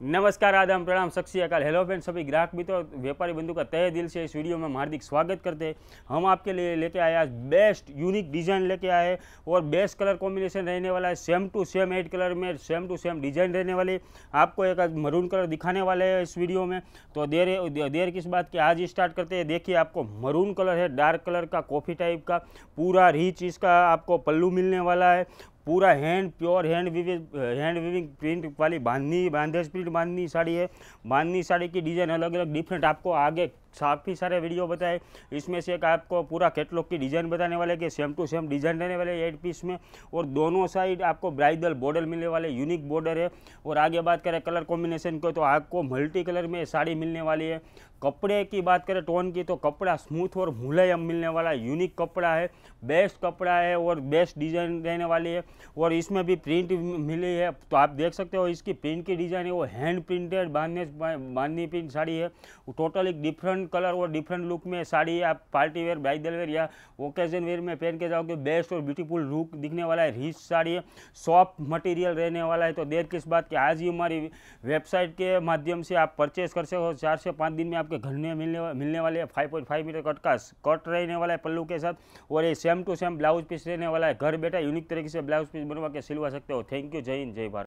नमस्कार, आदाम, प्रणाम सत श्रीकाल हेलो फ्रेंड सभी ग्राहक मित्रों, व्यापारी बंधु का तय दिल से इस वीडियो में हार्दिक स्वागत करते हैं। हम आपके लिए लेके आए आज बेस्ट यूनिक डिज़ाइन लेके आए हैं और बेस्ट कलर कॉम्बिनेशन रहने वाला है same to same at colour में सेम टू सेम डिज़ाइन रहने वाली। आपको एक मरून कलर दिखाने वाले हैं इस वीडियो में। तो देर देर किस बात की? आज स्टार्ट करते हैं। देखिए, आपको मरून कलर है डार्क कलर का कॉफ़ी टाइप का, पूरा रिच इसका आपको पल्लू मिलने वाला है। पूरा hand pure hand weaving hand weaving print वाली बांधनी, बांधेज प्रिंट बांधनी साड़ी है। बांधनी साड़ी की डिज़ाइन अलग अलग डिफरेंट आपको आगे काफ़ी सारे वीडियो बताए। इसमें से एक आपको पूरा कैटलॉग की डिज़ाइन बताने वाले कि सेम टू सेम डिज़ाइन रहने वाले एट पीस में। और दोनों साइड आपको ब्राइडल बॉर्डर मिलने वाले यूनिक बॉर्डर है। और आगे बात करें कलर कॉम्बिनेशन को तो आपको मल्टी कलर में साड़ी मिलने वाली है। कपड़े की बात करें टोन की तो कपड़ा स्मूथ और मुलायम मिलने वाला यूनिक कपड़ा है। बेस्ट कपड़ा है और बेस्ट डिज़ाइन रहने वाली है। और इसमें भी प्रिंट मिली है। तो आप देख सकते हो इसकी प्रिंट की डिज़ाइन है। वो हैंड प्रिंटेड बांधने, बांधनी प्रिंट साड़ी है। टोटल एक डिफरेंट कलर और डिफरेंट लुक में साड़ी आप पार्टी वेयर, ब्राइडल वेयर या ओकेजन वेयर में पहन के जाओगे बेस्ट और ब्यूटीफुल लुक दिखने वाला है। रिच साड़ी है सॉफ्ट मटेरियल रहने वाला है। तो देर किस बात की? आज ही हमारी वेबसाइट के माध्यम से आप परचेज कर सकते हो चार से पाँच दिन में आपके घर में मिलने मिलने वाले five point five metre cut का कट रहने वाला है पल्लू के साथ। और ये same to same blouse piece रहने वाला है। घर बैठा यूनिक तरीके से ब्लाउज पीस बनवा के सिलवा सकते हो। थैंक यू जय हिंद, जय भारत।